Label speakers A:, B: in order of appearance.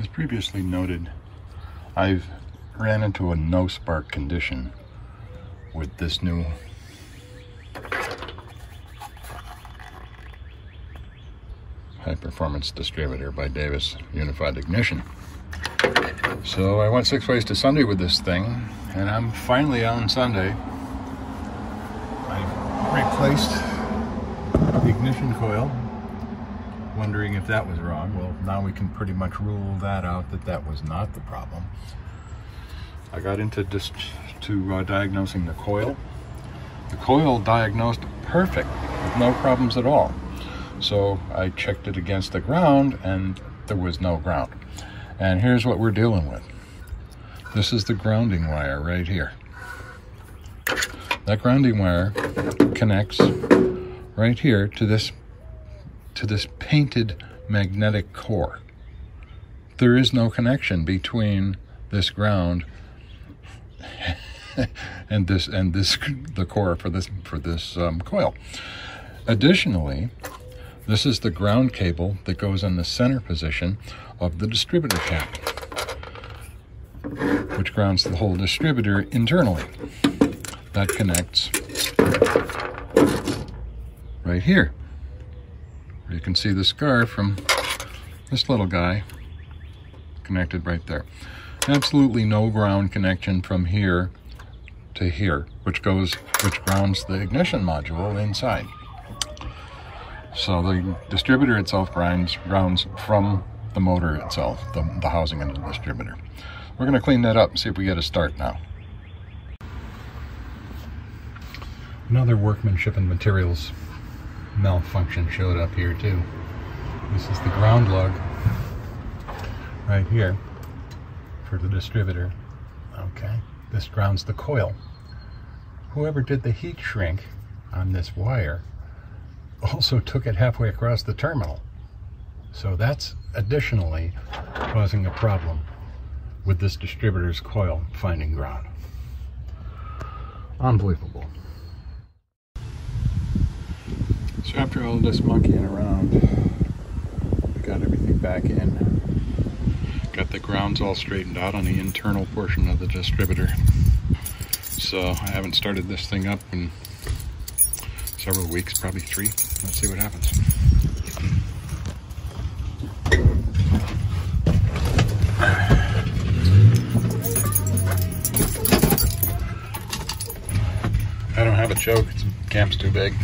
A: As previously noted, I've ran into a no spark condition with this new high performance distributor by Davis Unified Ignition. So I went six ways to Sunday with this thing, and I'm finally on Sunday. I replaced the ignition coil wondering if that was wrong. Well, now we can pretty much rule that out that that was not the problem. I got into just to uh, diagnosing the coil. The coil diagnosed perfect with no problems at all. So I checked it against the ground and there was no ground. And here's what we're dealing with. This is the grounding wire right here. That grounding wire connects right here to this to this painted magnetic core. There is no connection between this ground and this and this the core for this for this um, coil. Additionally, this is the ground cable that goes in the center position of the distributor cap, which grounds the whole distributor internally. That connects right here. You can see the scar from this little guy connected right there. Absolutely no ground connection from here to here, which goes, which grounds the ignition module inside. So the distributor itself grounds, grounds from the motor itself, the, the housing of the distributor. We're going to clean that up and see if we get a start now. Another workmanship and materials malfunction showed up here too. This is the ground lug right here for the distributor. Okay, this grounds the coil. Whoever did the heat shrink on this wire also took it halfway across the terminal. So that's additionally causing a problem with this distributor's coil finding ground. Unbelievable. So after all this monkeying around, we got everything back in. Got the grounds all straightened out on the internal portion of the distributor. So I haven't started this thing up in several weeks, probably three. Let's see what happens. I don't have a choke, it's, cam's too big.